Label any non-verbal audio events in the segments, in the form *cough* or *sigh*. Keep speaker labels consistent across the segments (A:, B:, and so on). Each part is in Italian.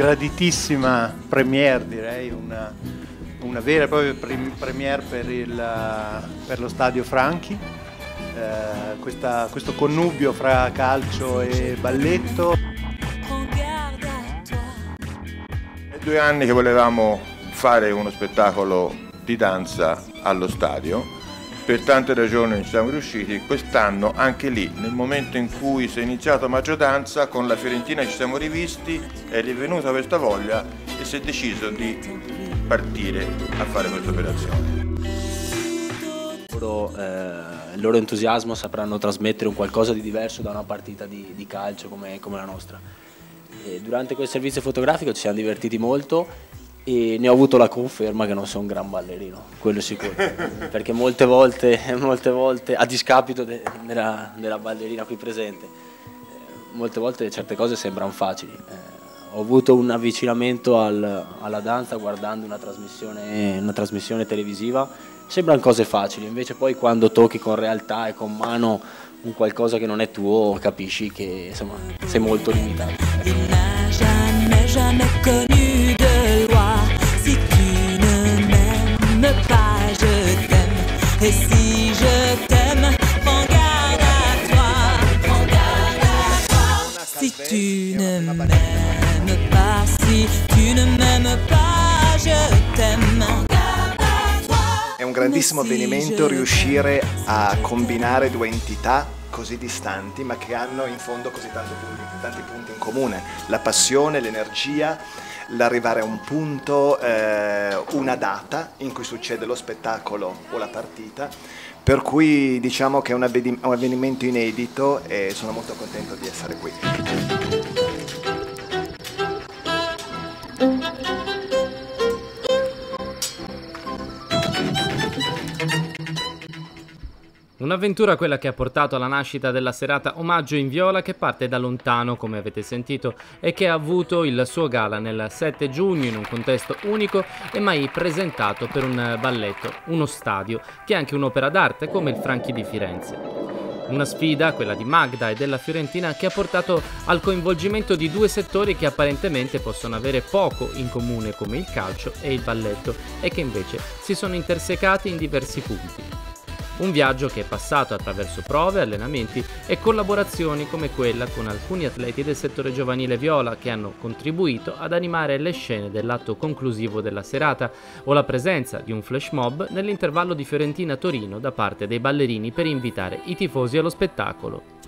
A: graditissima premiere direi, una, una vera e propria premiere per, il, per lo stadio Franchi, Eh, questa- questo connubio fra calcio e balletto.
B: È due anni che volevamo fare uno spettacolo di danza allo stadio, per tante ragioni non ci siamo riusciti, quest'anno anche lì, nel momento in cui si è iniziato Maggio Danza, con la Fiorentina ci siamo rivisti, è rivenuta questa voglia e si è deciso di partire a fare questa operazione.
C: Loro, eh, il loro entusiasmo sapranno trasmettere un qualcosa di diverso da una partita di, di calcio come, come la nostra. E durante quel servizio fotografico ci siamo divertiti molto e ne ho avuto la conferma che non sono un gran ballerino, quello sicuro. Perché molte volte, *laughs* molte volte a discapito de- della, della ballerina qui presente, eh, molte volte certe cose sembrano facili. Eh, ho avuto un avvicinamento al- alla danza guardando una trasmissione, una trasmissione televisiva, sembrano cose facili, invece poi quando tocchi con realtà e con mano un qualcosa che non è tuo capisci che insomma, sei molto limitato.
D: È un grandissimo avvenimento riuscire a combinare due entità così distanti ma che hanno in fondo così tanti punti in comune. La passione, l'energia, l'arrivare a un punto, eh, una data in cui succede lo spettacolo o la partita. Per cui diciamo che è un avveni- un avvenimento inedito e sono molto contento di essere qui.
E: Un'avventura quella che ha portato alla nascita della serata Omaggio in Viola che parte da lontano, come avete sentito, e che ha avuto il suo gala nel 7 giugno in un contesto unico e mai presentato per un balletto, uno stadio, che è anche un'opera d'arte come il Franchi di Firenze. Una sfida, quella di Magda e della Fiorentina, che ha portato al coinvolgimento di due settori che apparentemente possono avere poco in comune come il calcio e il balletto e che invece si sono intersecati in diversi punti. Un viaggio che è passato attraverso prove, allenamenti e collaborazioni come quella con alcuni atleti del settore giovanile viola che hanno contribuito ad animare le scene dell'atto conclusivo della serata o la presenza di un flash mob nell'intervallo di Fiorentina-Torino da parte dei ballerini per invitare i tifosi allo spettacolo.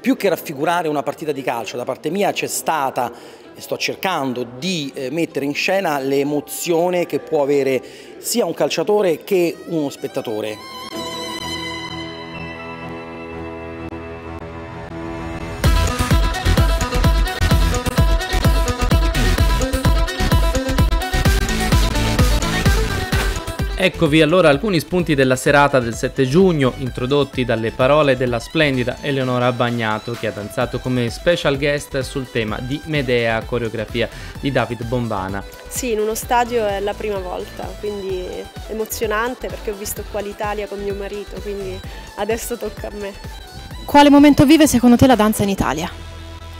F: più che raffigurare una partita di calcio, da parte mia c'è stata sto cercando di eh, mettere in scena l'emozione che può avere sia un calciatore che uno spettatore.
E: Eccovi allora alcuni spunti della serata del 7 giugno, introdotti dalle parole della splendida Eleonora Bagnato, che ha danzato come special guest sul tema di Medea, coreografia di David Bombana.
G: Sì, in uno stadio è la prima volta, quindi emozionante perché ho visto qua l'Italia con mio marito, quindi adesso tocca a me.
H: Quale momento vive secondo te la danza in Italia?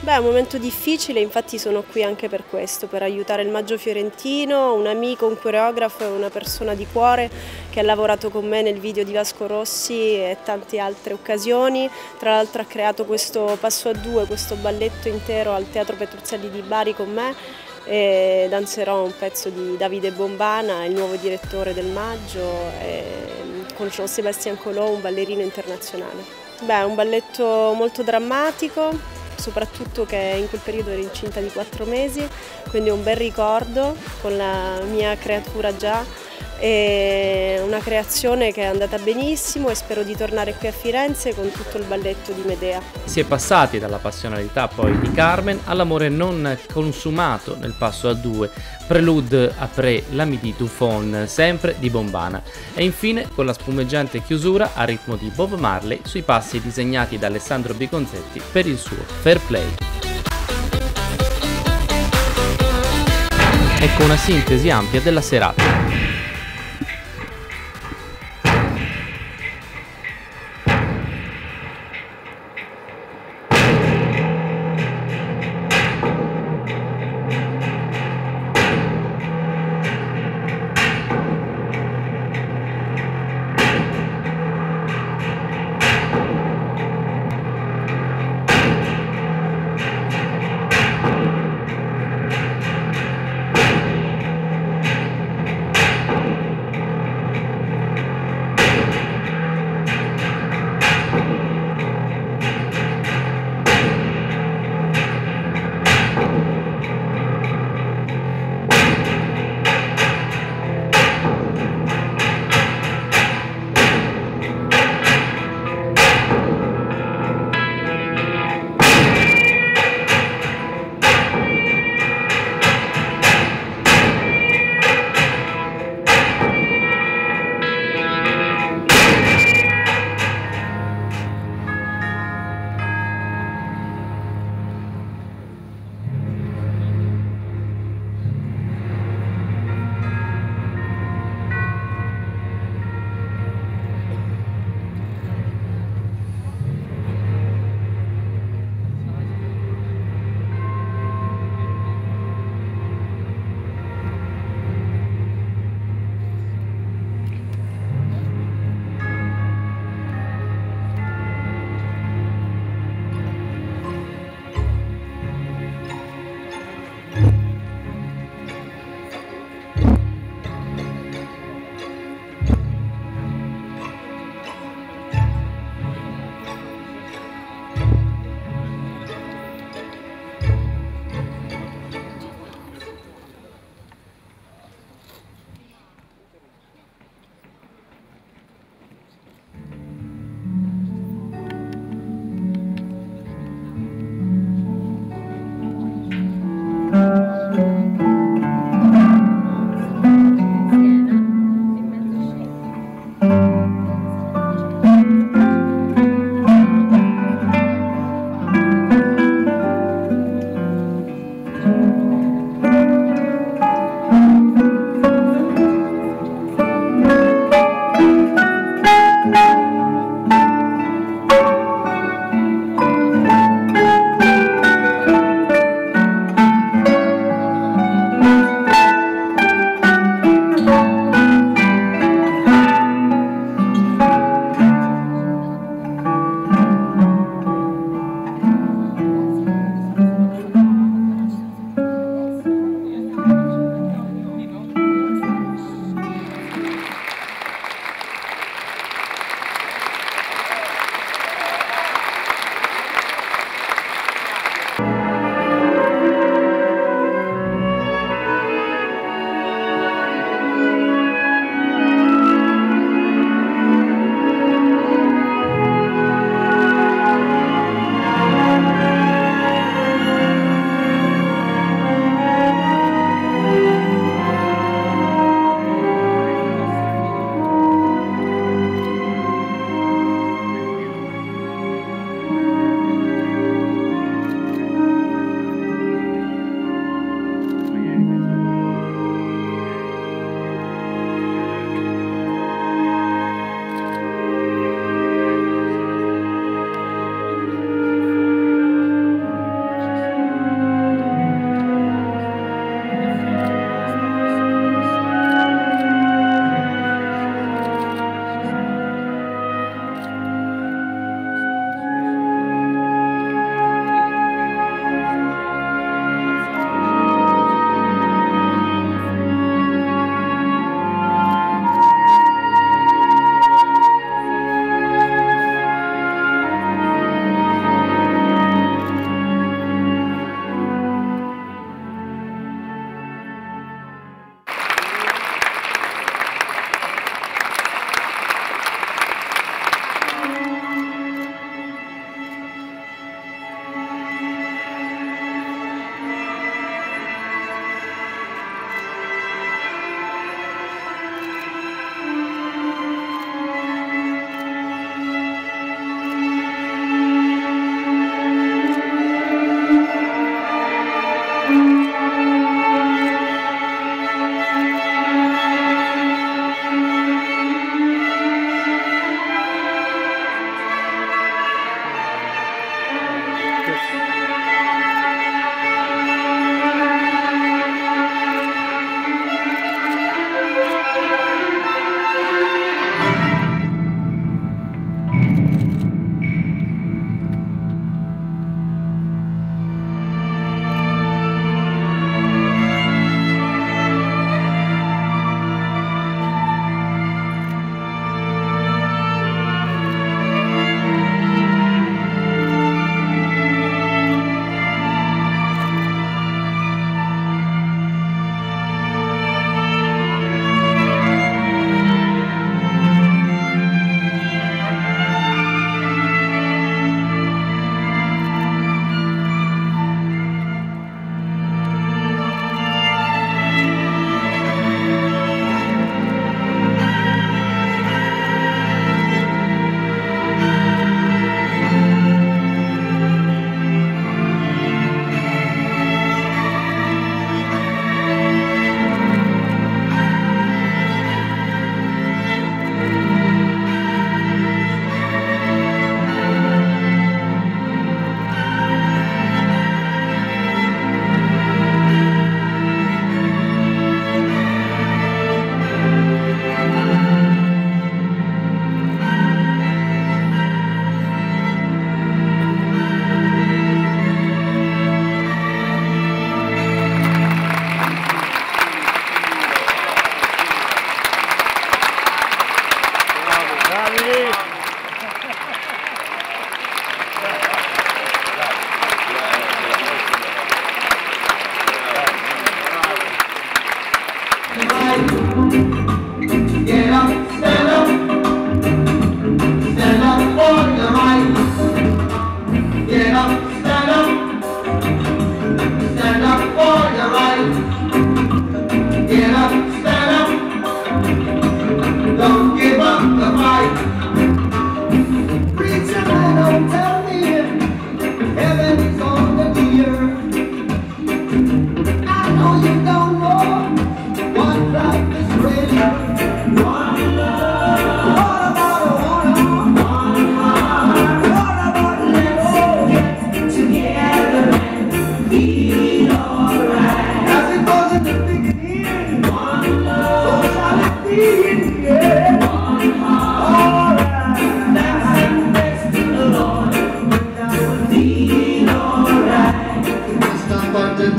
G: Beh, è un momento difficile, infatti sono qui anche per questo, per aiutare il Maggio Fiorentino, un amico, un coreografo una persona di cuore che ha lavorato con me nel video di Vasco Rossi e tante altre occasioni. Tra l'altro ha creato questo passo a due, questo balletto intero al Teatro Petruzzelli di Bari con me e danzerò un pezzo di Davide Bombana, il nuovo direttore del Maggio, con Jean-Sébastien Collot, un ballerino internazionale. Beh, è un balletto molto drammatico, soprattutto che in quel periodo ero incinta di quattro mesi, quindi è un bel ricordo con la mia creatura già, è una creazione che è andata benissimo e spero di tornare qui a Firenze con tutto il balletto di Medea.
E: Si è passati dalla passionalità poi di Carmen all'amore non consumato nel passo a due, prelude après la midi du fond, sempre di Bombana, e infine con la spumeggiante chiusura a ritmo di Bob Marley sui passi disegnati da Alessandro Bigonzetti per il suo Fair Play. Ecco una sintesi ampia della serata.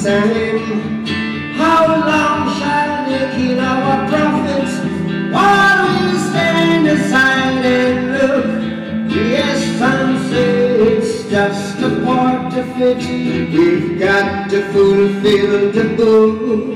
I: eternity. How long shall they kill our prophets while we stand aside and look? Yes, some say it's just a part of it. We've got to fulfill the book.